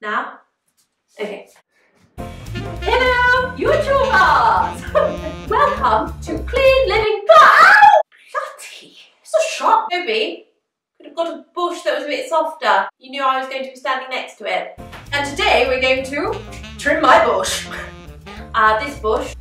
Now? Okay. Hello, YouTubers! Welcome to Clean Living Ow! Bloody! It's a shock, Maybe Could have got a bush that was a bit softer. You knew I was going to be standing next to it. And today we're going to trim my bush. Uh, this bush.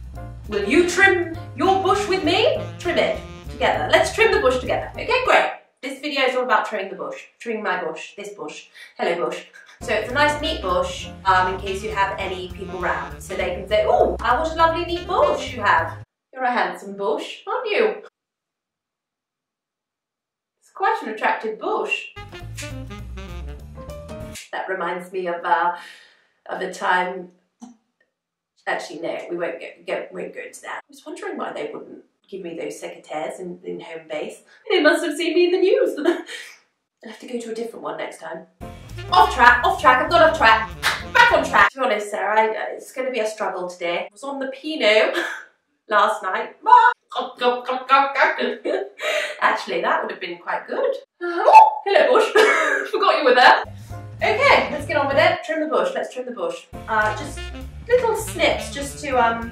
Will you trim your bush with me? Trim it together. Let's trim the bush together. Okay, great. This video is all about trimming the bush. Trimming my bush. This bush. Hello, bush. So it's a nice neat bush um, in case you have any people round. So they can say, oh, what a lovely neat bush you have. You're a handsome bush, aren't you? It's quite an attractive bush. That reminds me of, uh, of a time Actually, no, we won't get, go, won't go into that. I was wondering why they wouldn't give me those secateurs in, in Homebase. They must have seen me in the news. I'll have to go to a different one next time. Off track, off track, I've got off track. Back on track. To be honest, Sarah, I, uh, it's going to be a struggle today. I was on the Pinot last night. Actually, that would have been quite good. Oh, hello, Bush. Forgot you were there. Okay, let's get on with it. Trim the bush. Let's trim the bush. Uh, just little snips just to um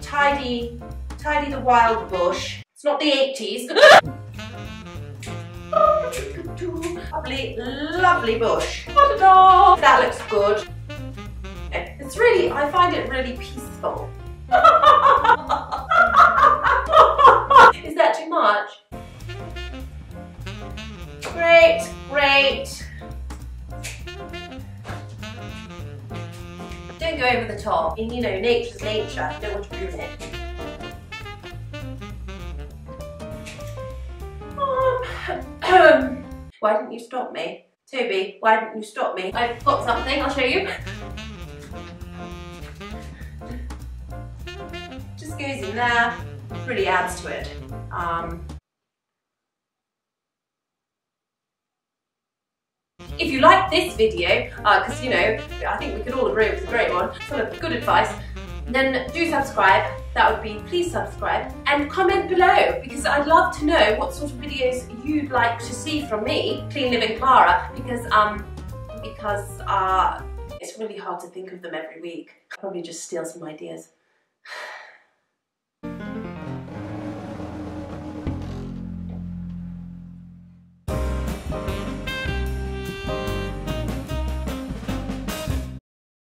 tidy tidy the wild bush. It's not the 80s. lovely, lovely bush. That looks good. It's really, I find it really peaceful. Is that too much? Great, great. Don't go over the top. And you know, nature's nature. Don't want to ruin it. Why didn't you stop me? Toby, why didn't you stop me? I've got something, I'll show you. Just goes in there, really adds to it. Um, If you like this video, because uh, you know, I think we could all agree it was a great one, full of good advice, then do subscribe. That would be please subscribe and comment below because I'd love to know what sort of videos you'd like to see from me, Clean Living Clara, because um because uh it's really hard to think of them every week. Probably just steal some ideas.